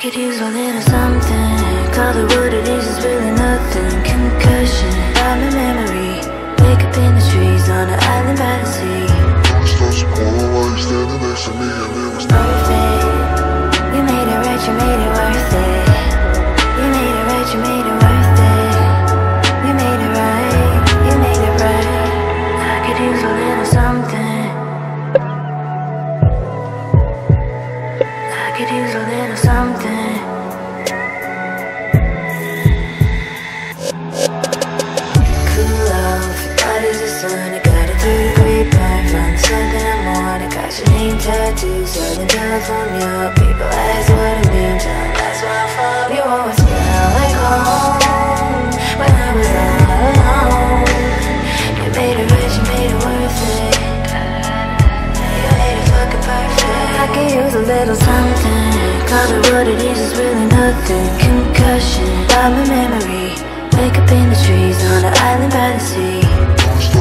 could use a little something. Call it what it is, it's really nothing. Concussion, I'm a memory. Wake up in the trees on an island by the sea. Don't start to while you're standing next to me? And it was it. You made it right, you made it worth it. You made it right, you made it worth it. You made it right, you made it right. I could use a little something sun It got a third degree burn from the sun that I'm on. It got your name tattooed, Southern California People. Ask what it means, and that's where I'm from You. Always felt like home. When I was all alone You made it right, you made it worth it. You made it fucking perfect. I could use a little something. Call it what it is, it's really nothing. Concussion, I'm memory. Wake up in the trees on an island by the sea You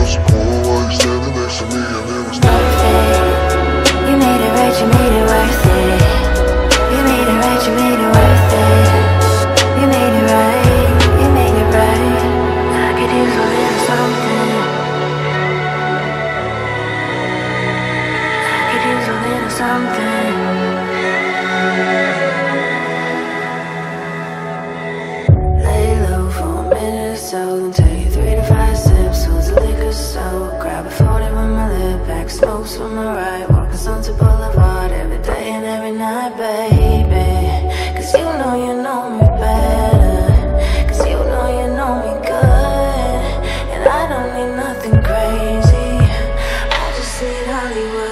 made it right, you made it worth it. You made it right, you made it worth it. You made it right, you made it right. A little something. A little something. Lay low for a minute or so, then take three to five sips is so Grab a phone and my lip back Smokes from my right Walking Sunset Boulevard Every day and every night, baby. Cause you know you know me better. Cause you know you know me good. And I don't need nothing crazy. I just need Hollywood.